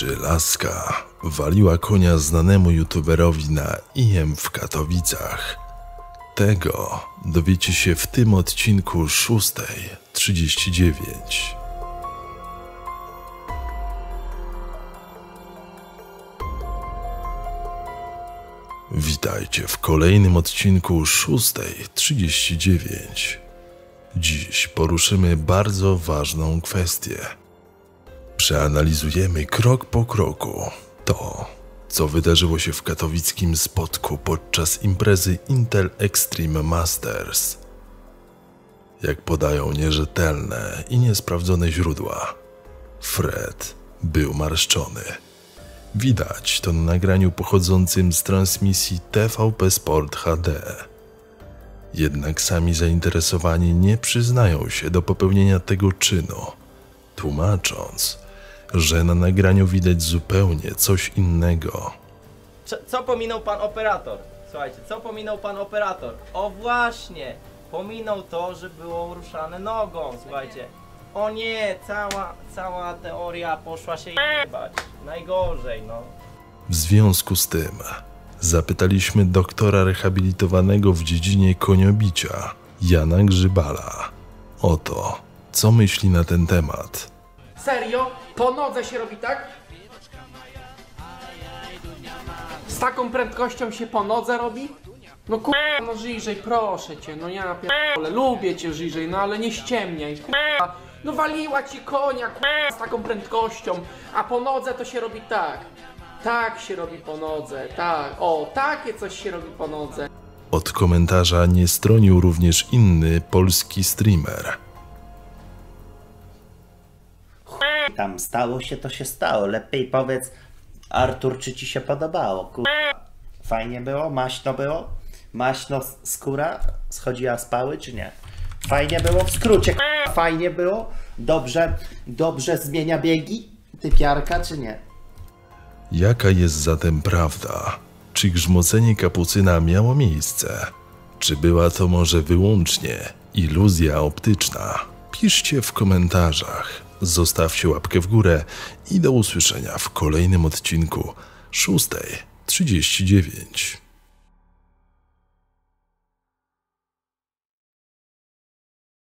Czy laska waliła konia znanemu youtuberowi na IM w Katowicach? Tego dowiecie się w tym odcinku 6.39. Witajcie w kolejnym odcinku 6.39. Dziś poruszymy bardzo ważną kwestię. Przeanalizujemy krok po kroku to, co wydarzyło się w katowickim spotku podczas imprezy Intel Extreme Masters. Jak podają nierzetelne i niesprawdzone źródła, Fred był marszczony. Widać to na nagraniu pochodzącym z transmisji TVP Sport HD. Jednak sami zainteresowani nie przyznają się do popełnienia tego czynu, tłumacząc, że na nagraniu widać zupełnie coś innego. Co, co pominął pan operator? Słuchajcie, co pominął pan operator? O właśnie! Pominął to, że było ruszane nogą, słuchajcie. O nie, cała, cała teoria poszła się jebać. Najgorzej, no. W związku z tym zapytaliśmy doktora rehabilitowanego w dziedzinie koniobicia, Jana Grzybala, o to, co myśli na ten temat. Serio? Po nodze się robi tak? Z taką prędkością się po nodze robi? No kurwa, no Żyżej, proszę cię, no ja pierdolę, lubię cię Żyżej, no ale nie ściemniaj. No waliła ci konia, kurwa, z taką prędkością, a po nodze to się robi tak. Tak się robi po nodze, tak, o, takie coś się robi po nodze. Od komentarza nie stronił również inny polski streamer. Tam stało się, to się stało. Lepiej powiedz, Artur, czy ci się podobało? Kurwa, fajnie było? Maśno było? Maśno skóra schodziła z pały, czy nie? Fajnie było? W skrócie, kurwa, fajnie było? Dobrze, dobrze zmienia biegi? Typiarka, czy nie? Jaka jest zatem prawda? Czy grzmocenie kapucyna miało miejsce? Czy była to może wyłącznie iluzja optyczna? Piszcie w komentarzach. Zostawcie łapkę w górę i do usłyszenia w kolejnym odcinku 6.39.